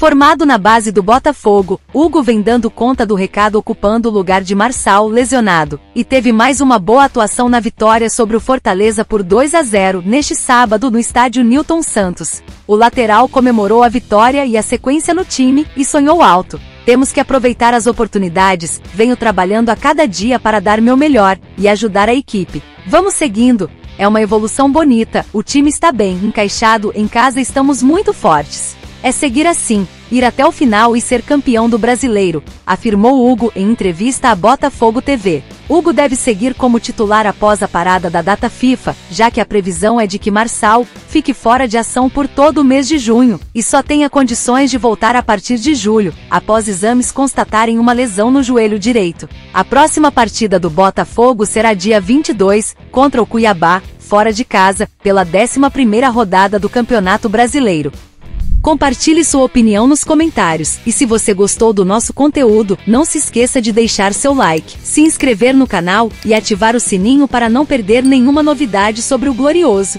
Formado na base do Botafogo, Hugo vem dando conta do recado ocupando o lugar de Marçal lesionado, e teve mais uma boa atuação na vitória sobre o Fortaleza por 2 a 0 neste sábado no estádio Newton Santos. O lateral comemorou a vitória e a sequência no time e sonhou alto. Temos que aproveitar as oportunidades, venho trabalhando a cada dia para dar meu melhor e ajudar a equipe. Vamos seguindo, é uma evolução bonita, o time está bem encaixado, em casa estamos muito fortes. É seguir assim, ir até o final e ser campeão do brasileiro, afirmou Hugo em entrevista à Botafogo TV. Hugo deve seguir como titular após a parada da data FIFA, já que a previsão é de que Marçal fique fora de ação por todo o mês de junho e só tenha condições de voltar a partir de julho, após exames constatarem uma lesão no joelho direito. A próxima partida do Botafogo será dia 22, contra o Cuiabá, fora de casa, pela 11ª rodada do Campeonato Brasileiro. Compartilhe sua opinião nos comentários. E se você gostou do nosso conteúdo, não se esqueça de deixar seu like, se inscrever no canal e ativar o sininho para não perder nenhuma novidade sobre o Glorioso.